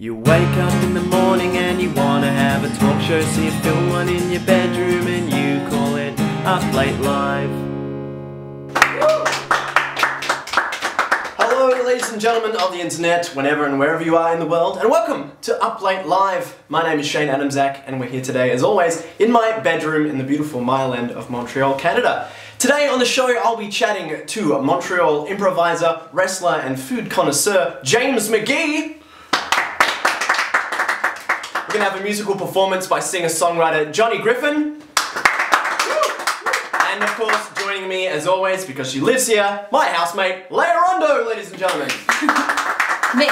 You wake up in the morning and you wanna have a talk show, so you film one in your bedroom and you call it Up Late Live. Hello, ladies and gentlemen of the internet, whenever and wherever you are in the world, and welcome to Up Late Live. My name is Shane Adamczak, and we're here today, as always, in my bedroom in the beautiful Mile End of Montreal, Canada. Today on the show, I'll be chatting to Montreal improviser, wrestler, and food connoisseur James McGee. We're gonna have a musical performance by singer-songwriter Johnny Griffin. And of course, joining me as always, because she lives here, my housemate, Lea Rondot, ladies and gentlemen. Maybe,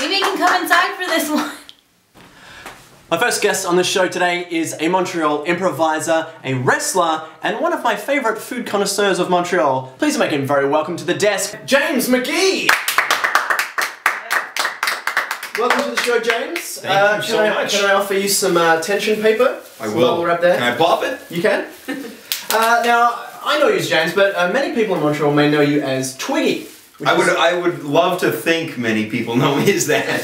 maybe you can come inside for this one. My first guest on the show today is a Montreal improviser, a wrestler, and one of my favourite food connoisseurs of Montreal. Please make him very welcome to the desk, James McGee! Welcome to the show, James. Thank Uh, you can so I, much. Can I offer you some uh, tension paper? I Some will. wrap there? Can I pop it? You can. uh, now, I know you as James, but uh, many people in Montreal may know you as Twiggy. I would. is, I would love to think many people know me as that.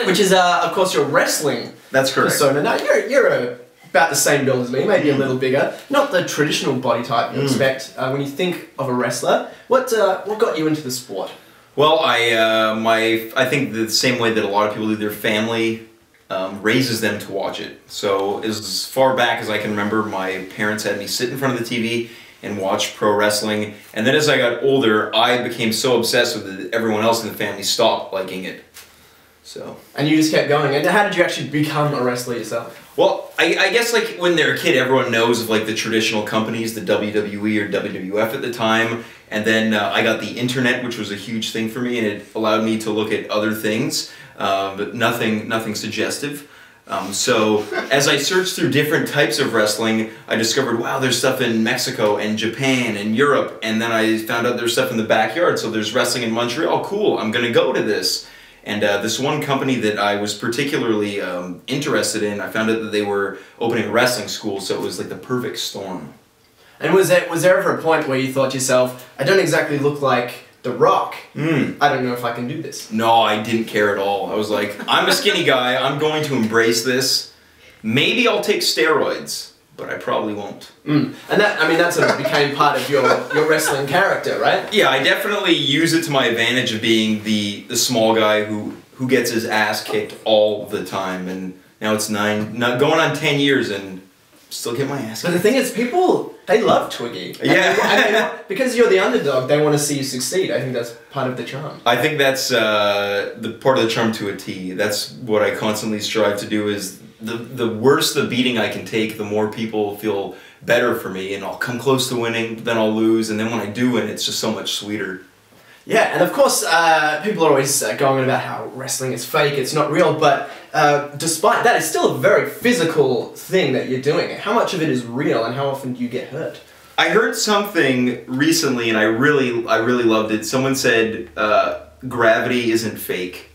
which is uh, of course, your wrestling That's correct. persona. Now, you're, you're a, about the same build as me, maybe a little bigger. Not the traditional body type you Mm. expect uh, when you think of a wrestler. What, uh, what got you into the sport? Well, I uh, my I think the same way that a lot of people do. Their family um, raises them to watch it. So as far back as I can remember, my parents had me sit in front of the TV and watch pro wrestling. And then as I got older, I became so obsessed with it that everyone else in the family stopped liking it. So. And you just kept going. And how did you actually become a wrestler yourself? Well, I, I guess like when they're a kid, everyone knows of like the traditional companies, the WWE or WWF at the time, and then uh, I got the internet, which was a huge thing for me, and it allowed me to look at other things, um, but nothing nothing suggestive. Um, so as I searched through different types of wrestling, I discovered wow, there's stuff in Mexico and Japan and Europe, and then I found out there's stuff in the backyard. So there's wrestling in Montreal. Cool, I'm gonna go to this. And uh, this one company that I was particularly um, interested in, I found out that they were opening a wrestling school, so it was like the perfect storm. And was there, was there ever a point where you thought to yourself, I don't exactly look like The Rock. Mm. I don't know if I can do this. No, I didn't care at all. I was like, I'm a skinny guy, I'm going to embrace this. Maybe I'll take steroids, but I probably won't. Mm. And that, I mean, that sort of became part of your, your wrestling character, right? Yeah, I definitely use it to my advantage of being the, the small guy who, who gets his ass kicked all the time. And now it's nine, not going on 10 years and still get my ass kicked. But the thing is, people, they love Twiggy. Yeah. they- and they- because you're the underdog, they want to see you succeed. I think that's part of the charm. I think that's uh, the part of the charm to a T. That's what I constantly strive to do. Is the the worse the beating I can take, the more people feel better for me, and I'll come close to winning, then I'll lose, and then when I do win, it's just so much sweeter. Yeah, and of course, uh, people are always uh, going on about how wrestling is fake, it's not real, but uh, despite that, it's still a very physical thing that you're doing. How much of it is real, and how often do you get hurt? I heard something recently, and I really I really loved it. Someone said uh, gravity isn't fake.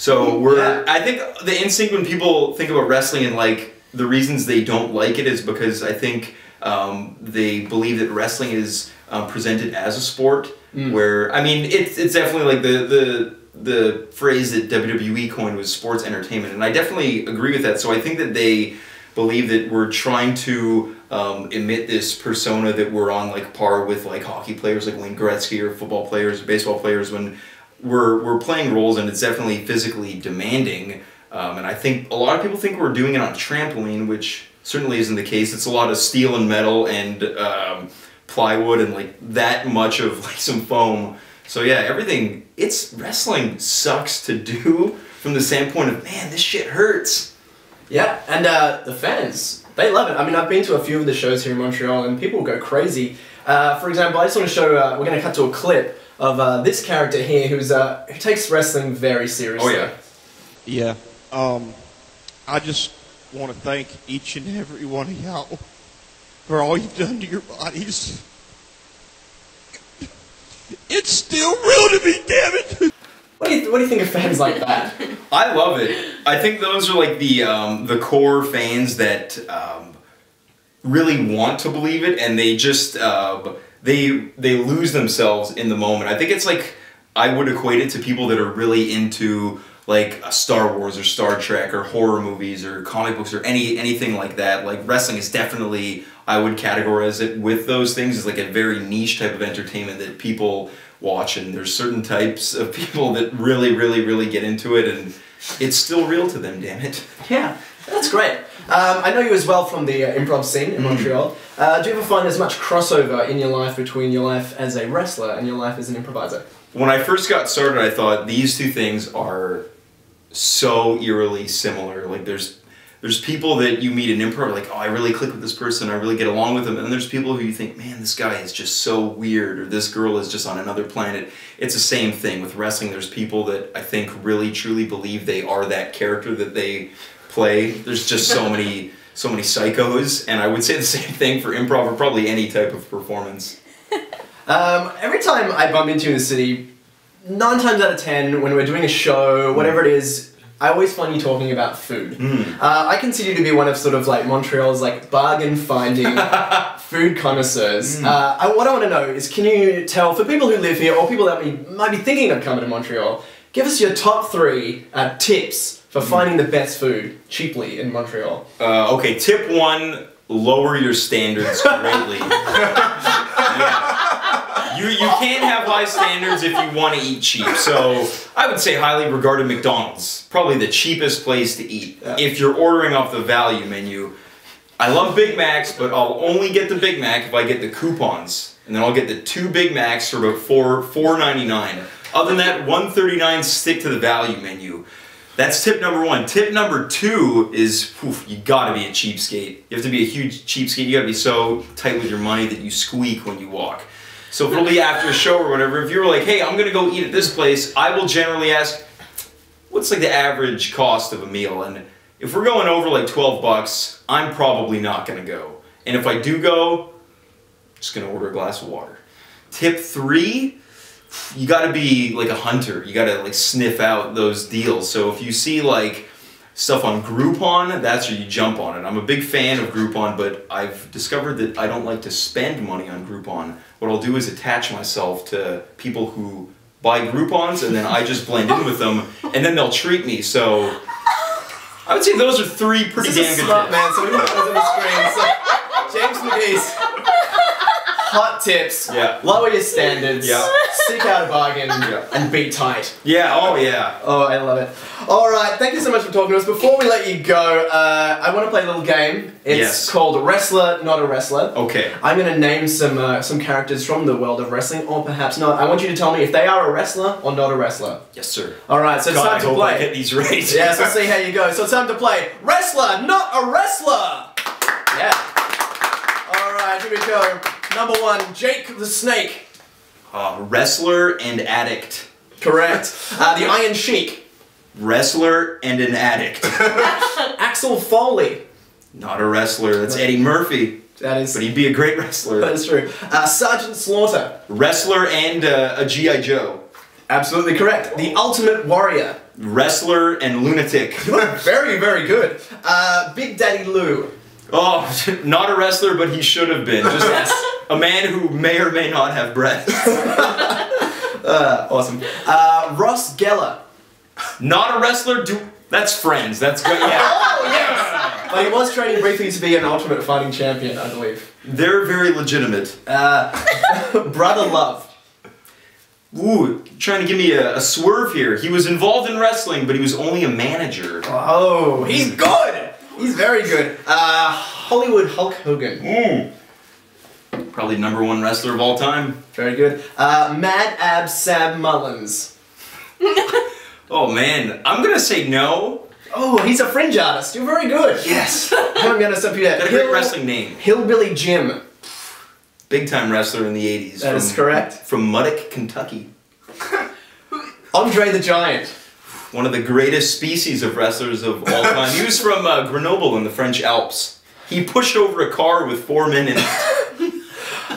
So we're Yeah. I think the instinct when people think about wrestling and like the reasons they don't like it is because I think um, they believe that wrestling is um, presented as a sport. Mm. Where I mean, it's it's definitely like the the the phrase that WWE coined was sports entertainment, and I definitely agree with that. So I think that they believe that we're trying to um, emit this persona that we're on like par with like hockey players like Wayne Gretzky or football players or baseball players when we're we're playing roles and it's definitely physically demanding. Um, and I think a lot of people think we're doing it on trampoline, which certainly isn't the case. It's a lot of steel and metal and um, plywood and like that much of like some foam. So yeah, everything. It's wrestling sucks to do from the standpoint of man, this shit hurts. Yeah, and uh, the fans, they love it. I mean, I've been to a few of the shows here in Montreal, and people go crazy. Uh, for example, I just want to show, uh, we're going to cut to a clip of uh, this character here who's, uh, who takes wrestling very seriously. Oh yeah. Yeah. Um, I just want to thank each and every one of y'all for all you've done to your bodies. It's still real to me, damn it! What do you, what do you think of fans like that? I love it. I think those are like the um, the core fans that um, really want to believe it, and they just uh, they they lose themselves in the moment. I think it's like I would equate it to people that are really into like a Star Wars or Star Trek or horror movies or comic books or any anything like that. Like wrestling is definitely I would categorize it with those things as like a very niche type of entertainment that people watch and there's certain types of people that really really really get into it and it's still real to them damn it Yeah, that's great. Um, I know you as well from the uh, improv scene in Montreal. Uh, do you ever find there's much crossover in your life between your life as a wrestler and your life as an improviser? when I first got started, I thought these two things are so eerily similar. Like there's there's people that you meet in improv, like oh, I really click with this person, I really get along with them, and then there's people who you think, man, this guy is just so weird, or this girl is just on another planet. It's the same thing with wrestling. There's people that I think really truly believe they are that character that they play. There's just so many so many psychos, and I would say the same thing for improv or probably any type of performance. Um, every time I bump into you in the city, nine times out of ten, when we're doing a show, whatever it is, I always find you talking about food. Uh, I consider you to be one of sort of like Montreal's like bargain finding food connoisseurs. Uh, I, what I want to know is, can you tell for people who live here or people that may, might be thinking of coming to Montreal, give us your top three uh, tips for finding the best food cheaply in Montreal. Uh, okay, tip one: lower your standards greatly. yeah. You, you can't have high standards if you want to eat cheap. So I would say highly regarded McDonald's, probably the cheapest place to eat. Yeah. If you're ordering off the value menu, I love Big Macs, but I'll only get the Big Mac if I get the coupons, and then I'll get the two Big Macs for about four four ninety nine. Other than that, one thirty nine. Stick to the value menu. That's tip number one. Tip number two is oof, you gotta be a cheapskate. You have to be a huge cheapskate. You gotta be so tight with your money that you squeak when you walk. So if it'll be after a show or whatever, if you're like, hey, I'm gonna go eat at this place, I will generally ask, what's like the average cost of a meal? And if we're going over like 12 bucks, I'm probably not gonna go. And if I do go, just gonna order a glass of water. Tip three, you gotta be like a hunter. You gotta like sniff out those deals. So if you see like stuff on Groupon, that's where you jump on it. I'm a big fan of Groupon, but I've discovered that I don't like to spend money on Groupon. What I'll do is attach myself to people who buy Groupons and then I just blend in with them and then they'll treat me. So I would say those are three pretty This is a good tips. man, so we put those on the screen. So, James McGee's hot tips. Yeah. Lower your standards. Yeah. Seek out a bargain. Yeah. And be tight. Yeah, oh yeah. Oh, I love it. All right, thank you so much for talking to us. Before we let you go, uh, I want to play a little game. It's Yes. called Wrestler, Not a Wrestler. Okay. I'm going to name some uh, some characters from the world of wrestling, or perhaps not. I want you to tell me if they are a wrestler or not a wrestler. Yes, sir. All right, so it's God, I time to hope I play. get these right. Yes, let's see how you go. So it's time to play Wrestler, not a wrestler. Yeah. All right, here we go. Number one, Jake the Snake. Uh, wrestler and addict. Correct. Uh, the Iron Sheik. Wrestler and an addict. Axel Foley. Not a wrestler. That's Eddie Murphy. That is. But he'd be a great wrestler. That is true. Uh, Sergeant Slaughter. Wrestler and uh, a G.I. Joe. Absolutely correct. The Ultimate Warrior. Wrestler and lunatic. very, very good. Uh, Big Daddy Lou. Oh, not a wrestler, but he should have been. Just a man who may or may not have breasts. Uh, awesome. Uh, Ross Geller. Not a wrestler. Do that's friends. That's good. Yeah. Oh, yes! But he was training briefly to be an Ultimate Fighting Champion, I believe. They're very legitimate. Uh, Brother Love. Ooh, trying to give me a, a swerve here. He was involved in wrestling, but he was only a manager. Oh, he's good! He's very good. Uh, Hollywood Hulk Hogan. Ooh. Probably number one wrestler of all time. Very good. Uh, Mad Ab Sam Mullins. Oh man, I'm gonna say no. Oh, he's a fringe artist. You're very good. Yes. I'm gonna stop you there. Got a great Hill- wrestling name. Hillbilly Jim. Big time wrestler in the 80s. That is correct. From Mudlick, Kentucky. Andre the Giant. One of the greatest species of wrestlers of all time. he was from uh, Grenoble in the French Alps. He pushed over a car with four men in it.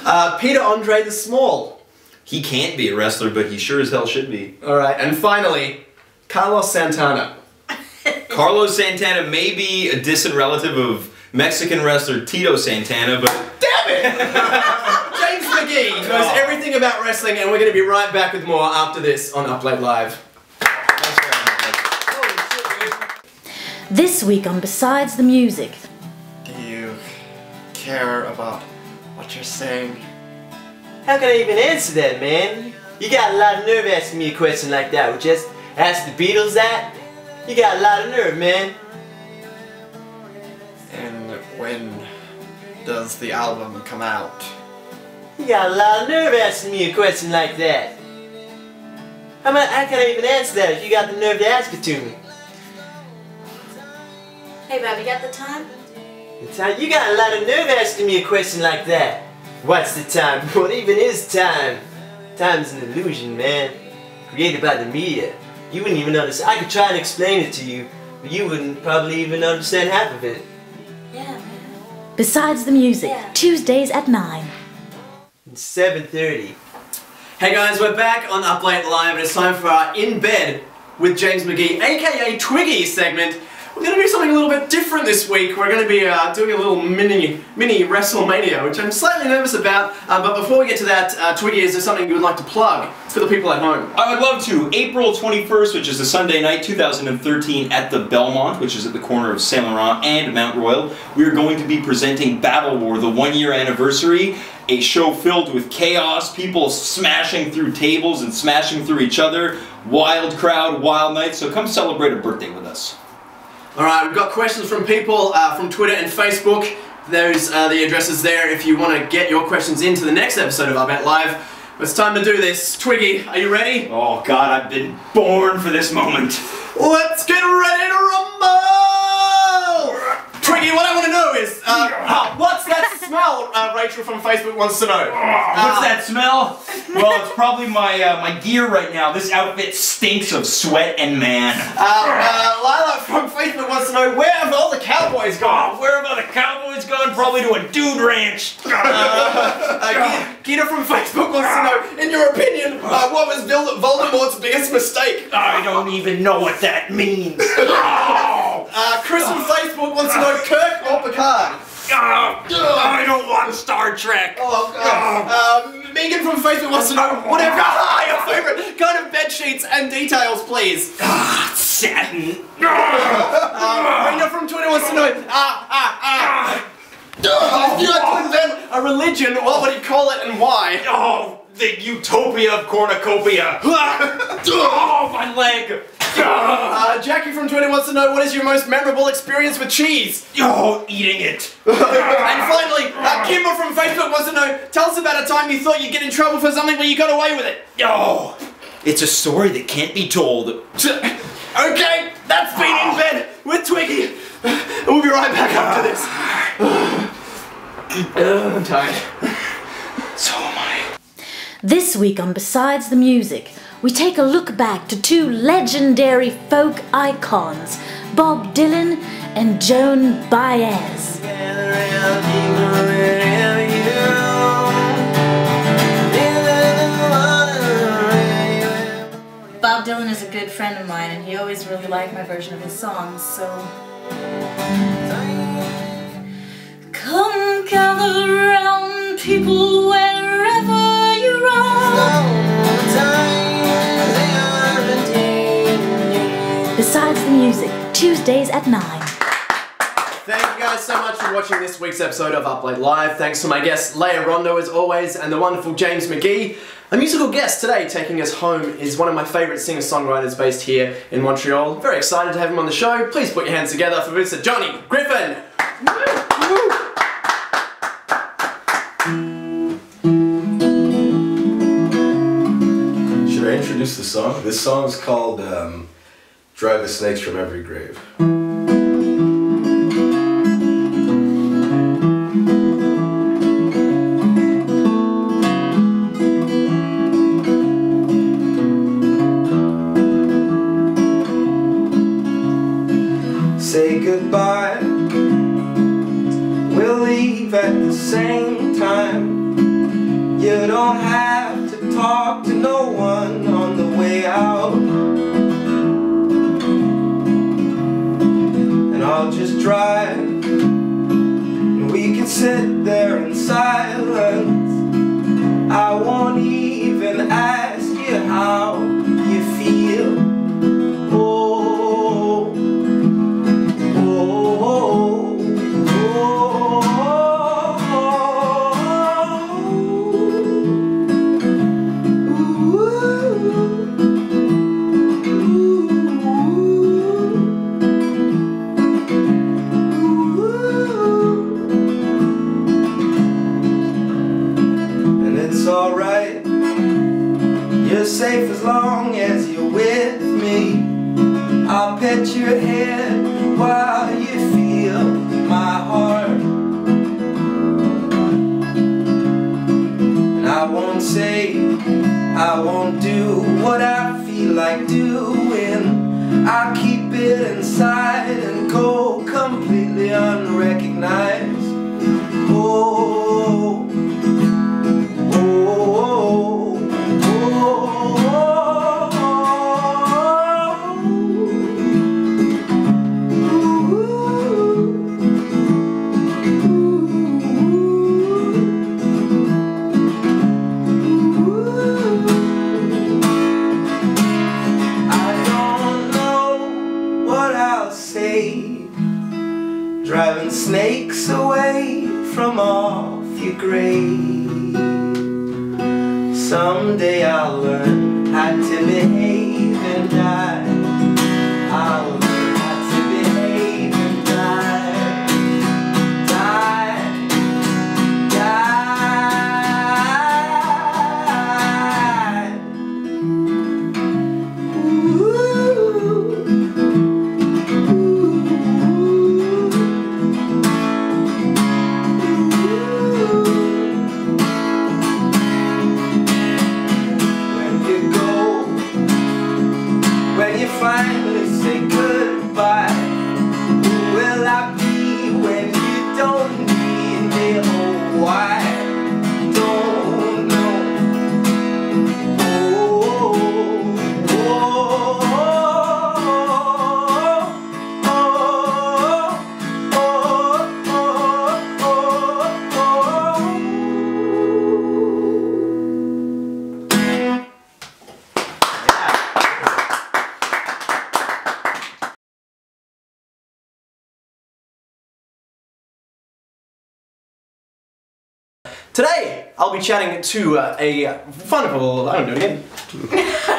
Uh, Peter Andre the Small. He can't be a wrestler, but he sure as hell should be. All right, and finally, Carlos Santana. Carlos Santana may be a distant relative of Mexican wrestler Tito Santana, but Damn it! James McGee knows Oh. everything about wrestling, and we're going to be right back with more after this on Up Late Live. Thanks for having me, guys. This week on Besides the Music. Do you care about what you're saying? How can I even answer that, man? You got a lot of nerve asking me a question like that. We just ask the Beatles that? You got a lot of nerve, man. And when does the album come out? You got a lot of nerve asking me a question like that. How, am I, how can I even answer that if you got the nerve to ask it to me? Hey, Bob, you got the time? The time, you got a lot of nerve asking me a question like that. What's the time? What even is time? Time's an illusion, man. Created by the media. You wouldn't even understand. I could try and explain it to you, but you wouldn't probably even understand half of it. Yeah, man. Besides the Music, Yeah. Tuesdays at 9. 7.30. Hey guys, we're back on Up Late Live and it's time for our In Bed with James McGee, aka Twiggy segment. We're going to do something a little bit different this week. We're going to be uh, doing a little mini mini WrestleMania, which I'm slightly nervous about. Uh, but before we get to that, uh, Twiggy, is there something you would like to plug for the people at home? I would love to. April 21st, which is a Sunday night, 2013, at the Belmont, which is at the corner of Saint Laurent and Mount Royal, we are going to be presenting Battle War, the one year anniversary. A show filled with chaos, people smashing through tables and smashing through each other. Wild crowd, wild night. So come celebrate a birthday with us. Alright, we've got questions from people uh, from Twitter and Facebook. There's uh, the addresses there if you want to get your questions into the next episode of Up Bet Live. But it's time to do this. Twiggy, are you ready? Oh God, I've been born for this moment. Let's get ready to rumble! Twiggy, what I want to know is, uh, uh, what's that smell uh, Rachel from Facebook wants to know? What's that smell? Well, it's probably my uh, my gear right now. This outfit stinks of sweat and man. Uh, uh, Lila from Facebook wants to know, where have all the cowboys gone? Where have all the cowboys gone? Probably to a dude ranch. Uh, Gina from Facebook wants to know, in your opinion, uh, what was Voldemort's biggest mistake? I don't even know what that means. Uh, Chris from Facebook wants to know, Kirk or Picard? Oh, I don't want Star Trek. Oh, uh, uh, Megan from Facebook wants to know, whatever your favorite kind of bed sheets and details, please. Ah, Satin. Uh, Rena from Twitter wants to know, ah, ah, ah. If you had to invent a religion, what would you call it and why? Oh, the utopia of cornucopia. oh, my leg. Uh, Jackie from Twitter wants to know, what is your most memorable experience with cheese? Oh, eating it. and finally, uh, Kimber from Facebook wants to know, tell us about a time you thought you'd get in trouble for something but you got away with it. Oh, it's a story that can't be told. Okay, that's been in bed with Twiggy. We'll be right back after this. I'm tired. This week on Besides the Music, we take a look back to two legendary folk icons, Bob Dylan and Joan Baez. Bob Dylan is a good friend of mine, and he always really liked my version of his songs, so. Come gather round, people, Tuesdays at 9. Thank you guys so much for watching this week's episode of Up Late Live. Thanks to my guest Lea Rondot as always and the wonderful James McGee. A musical guest today taking us home is one of my favourite singer-songwriters based here in Montreal. Very excited to have him on the show. Please put your hands together for Mr. Johnny Griffin. Should I introduce the song? This song is called um, Drive the Snakes from Every Grave. Say goodbye. We'll leave at the same I'll be chatting to uh, a wonderful. I don't know him. again.